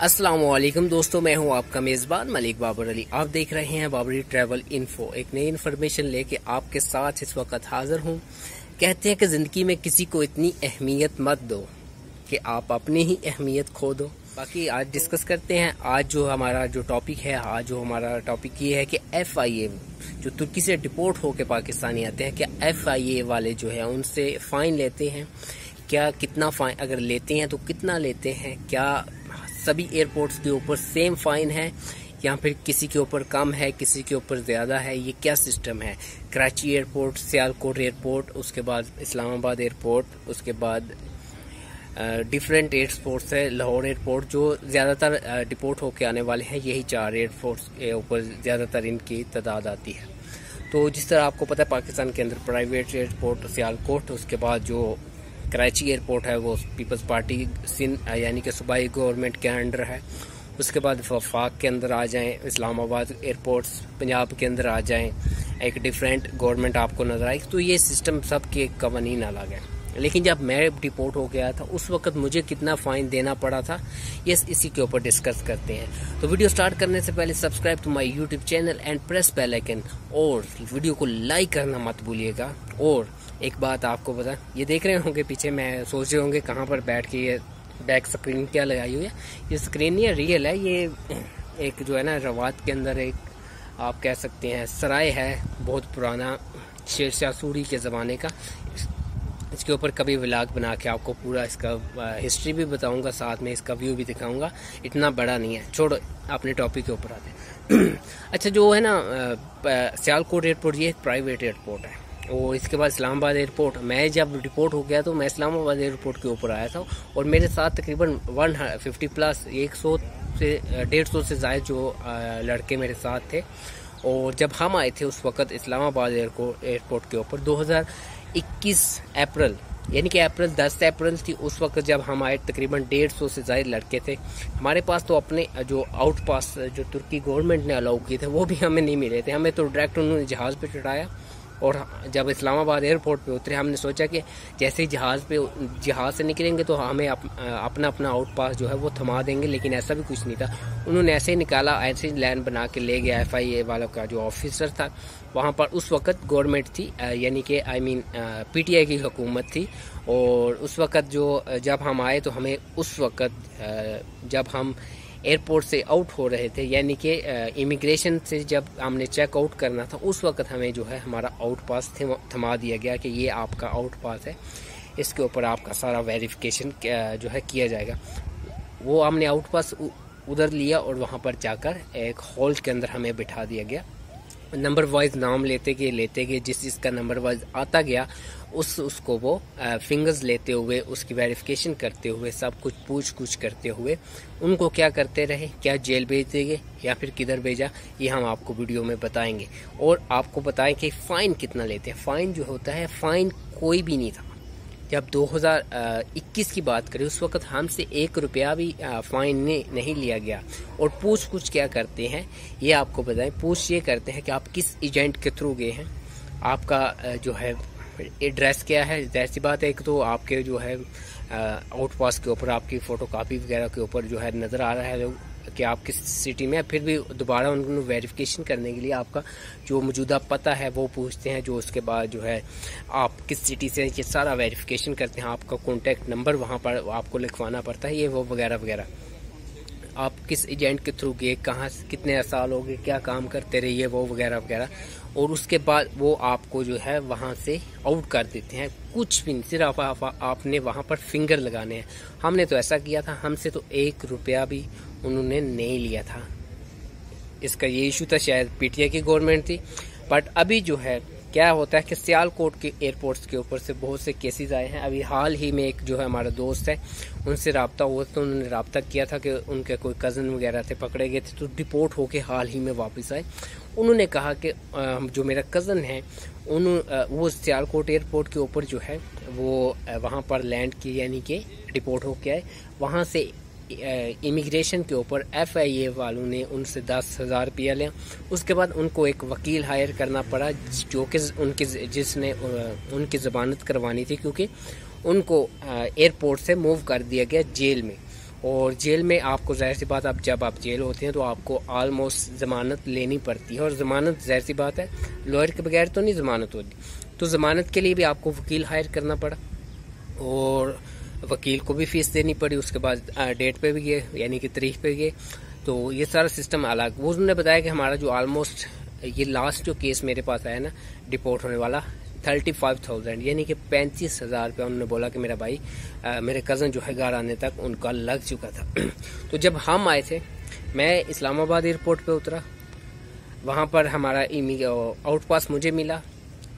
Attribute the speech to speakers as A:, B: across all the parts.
A: असलम दोस्तों, मैं हूँ आपका मेज़बान मलिक बाबर अली। आप देख रहे हैं बाबरी ट्रैवल इन्फो, एक नई इन्फॉर्मेशन लेके आपके साथ इस वक्त हाजिर हूँ। कहते हैं कि ज़िंदगी में किसी को इतनी अहमियत मत दो कि आप अपनी ही अहमियत खो दो। बाकी आज डिस्कस करते हैं, आज जो हमारा जो टॉपिक है, आज जो हमारा टॉपिक ये है कि एफ़ आई ए जो तुर्की से डिपोर्ट होकर पाकिस्तानी आते हैं, क्या एफ़ आई ए वाले जो है, उनसे फ़ाइन लेते हैं? क्या कितना फाइन, अगर लेते हैं तो कितना लेते हैं? क्या सभी एयरपोर्ट्स के ऊपर सेम फाइन है। या फिर किसी के ऊपर कम है, किसी के ऊपर ज़्यादा है। ये क्या सिस्टम है? कराची एयरपोर्ट सियालकोट एयरपोर्ट उसके बाद इस्लामाबाद एयरपोर्ट उसके बाद डिफरेंट एयरपोर्ट्स है। लाहौर एयरपोर्ट जो ज़्यादातर डिपोर्ट होके आने वाले हैं, यही चार एयरपोर्ट्स के ऊपर ज़्यादातर इनकी तादाद आती है। तो जिस तरह आपको पता है, पाकिस्तान के अंदर प्राइवेट एयरपोर्ट सियालकोट उसके बाद जो कराची एयरपोर्ट है, वो पीपल्स पार्टी सिंध यानी कि सूबाई गवर्नमेंट के अंडर है। उसके बाद वफाक के अंदर आ जाएँ, इस्लामाबाद एयरपोर्ट्स, पंजाब के अंदर आ जाएँ, एक डिफरेंट गवर्नमेंट आपको नज़र आई तो ये सिस्टम सब के कवानीन अलग है। लेकिन जब मैं डिपोर्ट हो गया था, उस वक्त मुझे कितना फाइन देना पड़ा था, ये इसी के ऊपर डिस्कस करते हैं। तो वीडियो स्टार्ट करने से पहले subscribe to my YouTube channel and press bell icon और वीडियो को लाइक करना मत भूलिएगा, और एक बात आपको बता ये देख रहे होंगे पीछे, मैं सोच रहे होंगे कहाँ पर बैठ के ये बैक स्क्रीन क्या लगाई हुई है। ये स्क्रीन है रियल है, ये एक जो है ना, रवात के अंदर एक, आप कह सकते हैं, सराय है बहुत पुराना शेर सूरी के ज़माने का। इसके ऊपर कभी व्लाग बना के आपको पूरा इसका हिस्ट्री भी बताऊँगा, साथ में इसका व्यू भी दिखाऊँगा। इतना बड़ा नहीं है, छोड़ो, अपने टॉपिक के ऊपर आते हैं। अच्छा जो है ना सियालकोट एयरपोर्ट ये एक प्राइवेट एयरपोर्ट है। और इसके बाद इस्लामाबाद एयरपोर्ट। मैं जब रिपोर्ट हो गया तो मैं इस्लामाबाद एयरपोर्ट के ऊपर आया था और मेरे साथ तकरीबन वन फिफ्टी प्लस एक सौ से डेढ़ सौ से ज़्यादा जो लड़के मेरे साथ थे। और जब हम आए थे उस वक्त इस्लामाबाद एयरपोर्ट के ऊपर 2021 अप्रैल, यानी कि अप्रैल 10 अप्रैल थी, उस वक्त जब हम आए, तकरीबन डेढ़ सौ से ज़्यादा लड़के थे। हमारे पास तो अपने जो आउट पास जो तुर्की गवर्नमेंट ने अलाउ किए थे, वो भी हमें नहीं मिले थे। हमें तो डायरेक्ट उन्होंने जहाज़ पे चढ़ाया। और जब इस्लामाबाद एयरपोर्ट पे उतरे हमने सोचा कि जैसे ही जहाज़ पे जहाज़ से निकलेंगे तो हमें अप, अपना अपना आउट पास जो है वो थमा देंगे लेकिन ऐसा भी कुछ नहीं था। उन्होंने ऐसे ही निकाला ऐसे ही लैंड बना के ले गया एफ़ आई ए वालों का जो ऑफिसर था। वहाँ पर उस वक्त गवर्नमेंट थी यानी कि I mean P T I की हुकूमत थी। और उस वक्त जो जब हम आए तो हमें उस वक्त जब हम एयरपोर्ट से आउट हो रहे थे, यानी कि इमिग्रेशन से जब हमने चेक आउट करना था, उस वक्त हमें जो है हमारा आउट पास थमा दिया गया कि ये आपका आउट पास है। इसके ऊपर आपका सारा वेरिफिकेशन जो है किया जाएगा। वो हमने आउट पास उधर लिया और वहाँ पर जाकर एक हॉल के अंदर हमें बिठा दिया गया। नंबर वाइज नाम लेते गए लेते गए, जिस जिसका नंबर वाइज आता गया, उस उसको वो फिंगर्स लेते हुए, उसकी वेरिफिकेशन करते हुए, सब कुछ पूछ कुछ करते हुए, उनको क्या करते रहे? क्या जेल भेज देंगे या फिर किधर भेजा? ये हम आपको वीडियो में बताएँगे। और आपको बताएँ कि फ़ाइन कितना लेते हैं। फ़ाइन जो होता है फ़ाइन कोई भी नहीं था। जब 2021 की बात करें, उस वक्त हमसे एक रुपया भी फाइन ने नहीं लिया गया। और पूछ कुछ क्या करते हैं, ये आपको बताएँ। पूछ ये करते हैं कि आप किस एजेंट के थ्रू गए हैं? आपका जो है, एड्रेस क्या है? जैसी बात है, एक तो आपके जो है आउट पास के ऊपर, आपकी फ़ोटो कापी वगैरह के ऊपर जो है नज़र आ रहा है कि आप किस सिटी में फिर भी दोबारा उनको वेरिफिकेशन करने के लिए आपका जो मौजूदा पता है, वो पूछते हैं, जो उसके बाद जो है, आप किस सिटी से ये सारा वेरिफिकेशन करते हैं, आपका कॉन्टैक्ट नंबर वहाँ पर आपको लिखवाना पड़ता है, ये वो वगैरह वगैरह। आप किस एजेंट के थ्रू गए कहाँ कितने साल हो गए क्या काम करते रहिए वो वगैरह वगैरह। और उसके बाद वो आपको जो है वहाँ से आउट कर देते हैं। कुछ भी नहीं सिर्फ़ आप, आपने वहाँ पर फिंगर लगाने हैं। हमने तो ऐसा किया था हमसे तो एक रुपया भी उन्होंने नहीं लिया था। इसका ये इशू था शायद पीटीआई की गवर्नमेंट थी। बट अभी जो है क्या होता है कि सियालकोट के एयरपोर्ट्स के ऊपर से बहुत से केसेस आए हैं। अभी हाल ही में एक जो है हमारा दोस्त है, उनसे रबता हुआ तो उन्होंने रबता किया था कि उनके कोई कज़न वगैरह थे, पकड़े गए थे तो डिपोर्ट होके हाल ही में वापस आए। उन्होंने कहा कि जो मेरा कज़न है, उन वो सियालकोट एयरपोर्ट के ऊपर जो है, वो वहाँ पर लैंड की यानी कि डिपोर्ट होके आए। वहाँ से इमिग्रेशन के ऊपर एफ़ आई ए वालों ने उनसे दस हज़ार रुपया लिया। उसके बाद उनको एक वकील हायर करना पड़ा, जो कि उनकी जिसने उनकी ज़मानत करवानी थी, क्योंकि उनको एयरपोर्ट से मूव कर दिया गया जेल में। और जेल में आपको ज़ाहिर सी बात, आप जब आप जेल होते हैं तो आपको ऑलमोस्ट ज़मानत लेनी पड़ती है। और ज़मानत, ज़ाहिर सी बात है लॉयर के बगैर तो नहीं ज़मानत होती। तो ज़मानत के लिए भी आपको वकील हायर करना पड़ा। और वकील को भी फ़ीस देनी पड़ी उसके बाद डेट पे भी गए यानी कि तारीख पे गए। तो ये सारा सिस्टम अलग। वो उन्होंने बताया कि हमारा जो ऑलमोस्ट ये लास्ट जो केस मेरे पास आया ना डिपोर्ट होने वाला थर्टी फाइव थाउज़ेंड यानी कि पैंतीस हज़ार रुपया उन्होंने बोला कि मेरा भाई आ, मेरे कज़न जो है घर आने तक उनका लग चुका था। तो जब हम आए थे मैं इस्लामाबाद एयरपोर्ट पे उतरा। वहाँ पर हमारा आउट पास मुझे मिला।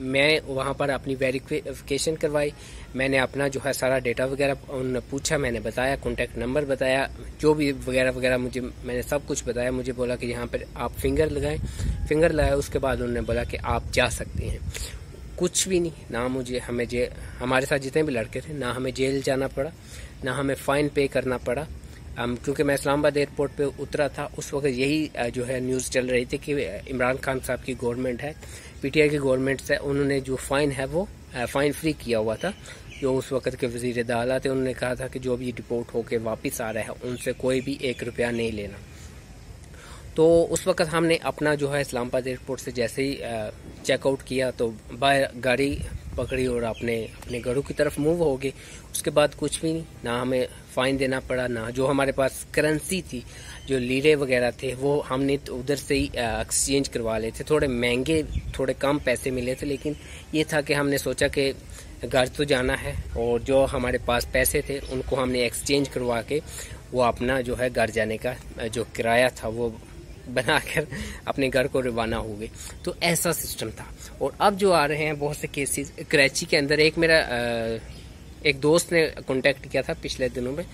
A: मैं वहाँ पर अपनी वेरिफिकेशन करवाई। मैंने अपना जो है सारा डेटा वगैरह उन्होंने पूछा मैंने बताया कॉन्टैक्ट नंबर बताया जो भी वगैरह वगैरह मुझे मैंने सब कुछ बताया। मुझे बोला कि यहाँ पर आप फिंगर लगाएँ। फिंगर लगाए उसके बाद उन्होंने बोला कि आप जा सकते हैं। कुछ भी नहीं ना मुझे हमें जेल हमारे साथ जितने भी लड़के थे ना हमें जेल जाना पड़ा ना हमें फाइन पे करना पड़ा। um, क्योंकि मैं इस्लामाबाद एयरपोर्ट पे उतरा था उस वक्त यही जो है न्यूज़ चल रही थी कि इमरान खान साहब की गवर्नमेंट है। पीटीआई की गवर्नमेंट से उन्होंने जो फाइन है वो फाइन फ्री किया हुआ था। जो उस वक्त के वज़ीर दाला थे, उन्होंने कहा था कि जो भी डिपोर्ट होकर वापस आ रहा है, उनसे कोई भी एक रुपया नहीं लेना। तो उस वक्त हमने अपना जो है इस्लामाबाद एयरपोर्ट से जैसे ही चेकआउट किया तो बाय गाड़ी पकड़ी और अपने अपने घरों की तरफ़ मूव हो गए। उसके बाद कुछ भी नहीं, ना हमें फाइन देना पड़ा, ना जो हमारे पास करेंसी थी, जो लीरे वगैरह थे, वो हमने तो उधर से ही एक्सचेंज करवा लिए थे। थोड़े महँगे, थोड़े कम पैसे मिले थे, लेकिन ये था कि हमने सोचा कि घर तो जाना है और जो हमारे पास पैसे थे, उनको हमने एक्सचेंज करवा के वो अपना जो है घर जाने का जो किराया था, वो बनाकर अपने घर को रवाना हो गए। तो ऐसा सिस्टम था। और अब जो आ रहे हैं बहुत से केसेस कराची के अंदर एक मेरा एक दोस्त ने कांटेक्ट किया था पिछले दिनों में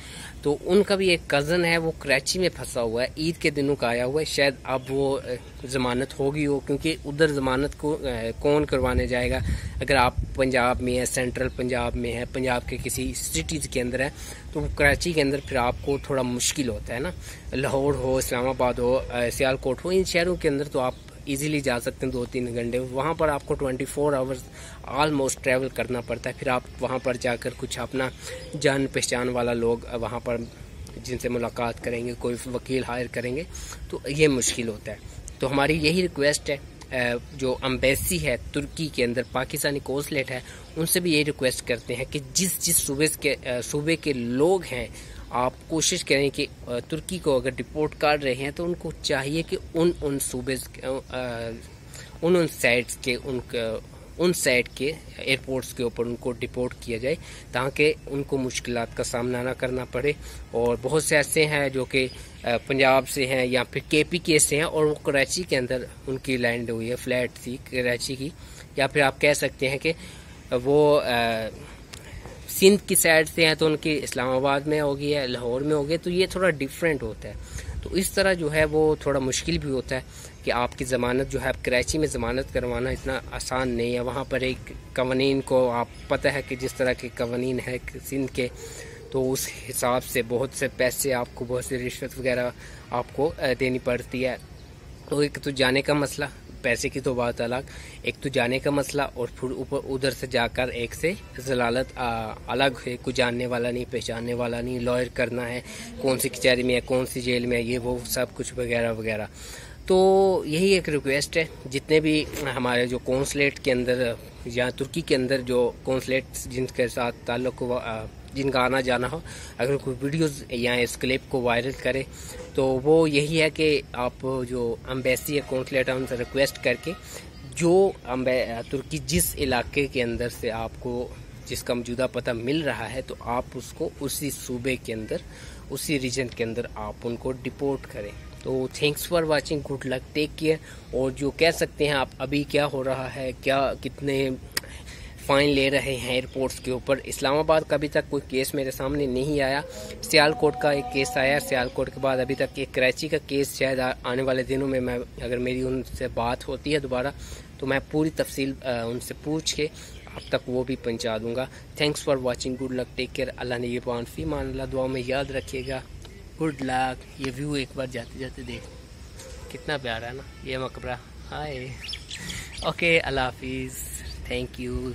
A: तो उनका भी एक कज़न है, वो कराची में फंसा हुआ है। ईद के दिनों का आया हुआ है। शायद अब वो ज़मानत होगी हो क्योंकि उधर ज़मानत को कौन करवाने जाएगा? अगर आप पंजाब में है सेंट्रल पंजाब में है, पंजाब के किसी सिटीज़ के अंदर है तो कराची के अंदर फिर आपको थोड़ा मुश्किल होता है ना। लाहौर हो, इस्लामाबाद हो सियालकोट हो, इन शहरों के अंदर तो आप इजीली जा सकते हैं दो तीन घंटे। वहाँ पर आपको 24 फोर आवर्स ऑलमोस्ट ट्रैवल करना पड़ता है। फिर आप वहाँ पर जाकर कुछ अपना जान पहचान वाला लोग वहाँ पर जिनसे मुलाकात करेंगे, कोई वकील हायर करेंगे तो ये मुश्किल होता है। तो हमारी यही रिक्वेस्ट है जो अम्बेसी है तुर्की के अंदर, पाकिस्तानी कोसलेट है, उनसे भी यही रिक्वेस्ट करते हैं कि जिस जिस सूबे के सूबे के लोग हैं आप कोशिश करें कि तुर्की को अगर डिपोर्ट कर रहे हैं तो उनको चाहिए कि उन उन सूबे उन उन साइड्स के उन उन साइड के एयरपोर्ट्स के ऊपर उनको डिपोर्ट किया जाए ताकि उनको मुश्किल का सामना ना करना पड़े। और बहुत से ऐसे हैं जो कि पंजाब से हैं या फिर के पी के से हैं और वो कराची के अंदर उनकी लैंड हुई है फ्लैट थी कराची की। या फिर आप कह सकते हैं कि वो आ, सिंध की साइड से हैं तो उनकी इस्लामाबाद में होगी या लाहौर में होगी तो ये थोड़ा डिफरेंट होता है। तो इस तरह जो है वो थोड़ा मुश्किल भी होता है कि आपकी ज़मानत जो है, आप कराची में ज़मानत करवाना इतना आसान नहीं है। वहाँ पर एक कवानीन को आप, पता है कि जिस तरह के कवानीन है सिंध के तो उस हिसाब से बहुत से पैसे आपको, बहुत सी रिश्वत वगैरह आपको देनी पड़ती है। तो एक तो जाने का मसला पैसे की तो बात अलग। एक तो जाने का मसला और फिर ऊपर उधर से जाकर एक से जलालत अलग है। कुछ जानने वाला नहीं, पहचानने वाला नहीं। लॉयर करना है, कौन सी कचहरी में है, कौन सी जेल में है, ये वो सब कुछ वगैरह वगैरह। तो यही एक रिक्वेस्ट है। जितने भी हमारे जो कौंसलेट के अंदर या तुर्की के अंदर जो कौंसलेट जिनके साथ ताल्लुक जिनका आना जाना हो, अगर कोई वीडियोस या इस क्लिप को वायरल करे तो वो यही है कि आप जो अम्बेसी या कौंसलेट है, उनसे रिक्वेस्ट करके जो अम्बे तुर्की जिस इलाके के अंदर से आपको जिसका मौजूदा पता मिल रहा है तो आप उसको उसी सूबे के अंदर, उसी रीजन के अंदर आप उनको डिपोर्ट करें। तो thanks for watching good luck take care और जो कह सकते हैं आप, अभी क्या हो रहा है? क्या, कितने फ़ाइन ले रहे हैं एयरपोर्ट्स के ऊपर? इस्लामाबाद का अभी तक कोई केस मेरे सामने नहीं आया। सियालकोट का एक केस आया। सियालकोट के बाद अभी तक एक कराची का केस शायद आने वाले दिनों में मैं, अगर मेरी उनसे बात होती है दोबारा तो मैं पूरी तफसील उनसे पूछ के अब तक वो भी पहुँचा दूँगा। Thanks for watching good luck take care अल्लाह ने ये फ़ी मान अल्लाह दुआ में याद रखिएगा। गुड लक, ये व्यू एक बार जाते जाते देख। कितना प्यारा है ना? ये मकबरा। हाय। ओके अल्लाह हाफिज़। Thank you